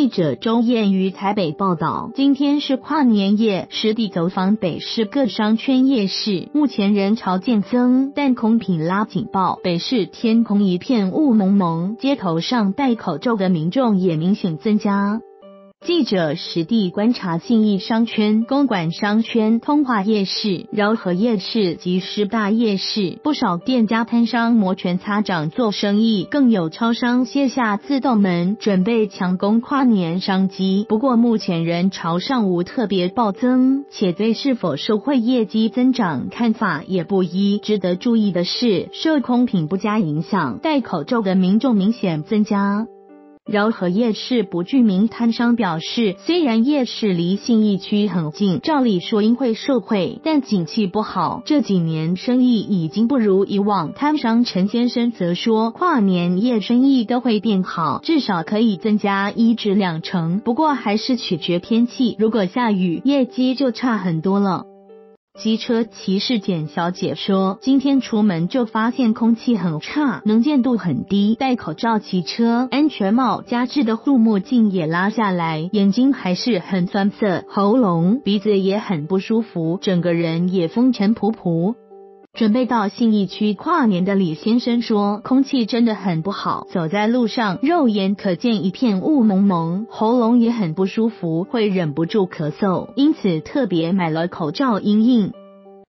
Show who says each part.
Speaker 1: 记者周燕于台北报道，今天是跨年夜，实地走访北市各商圈夜市，目前人潮渐增，但空品拉警报。北市天空一片雾蒙蒙，街头上戴口罩的民众也明显增加。记者实地观察信义商圈、公馆商圈、通化夜市、饶河夜市及师大夜市，不少店家摊商摩拳擦掌做生意，更有超商卸下自动门，准备强攻跨年商机。不过目前人潮尚无特别暴增，且对是否受惠业绩增长看法也不一。值得注意的是，受空品不佳影响，戴口罩的民众明显增加。饶河夜市不具名摊商表示，虽然夜市离信义区很近，照理说应会受惠，但景气不好，这几年生意已经不如以往。摊商陈先生则说，跨年夜生意都会变好，至少可以增加一至两成，不过还是取决天气，如果下雨，业绩就差很多了。机车骑士简小姐说：“今天出门就发现空气很差，能见度很低，戴口罩骑车，安全帽加制的护目镜也拉下来，眼睛还是很酸涩，喉咙、鼻子也很不舒服，整个人也风尘仆仆。”准备到信义区跨年的李先生说：“空气真的很不好，走在路上肉眼可见一片雾蒙蒙，喉咙也很不舒服，会忍不住咳嗽，因此特别买了口罩应应。”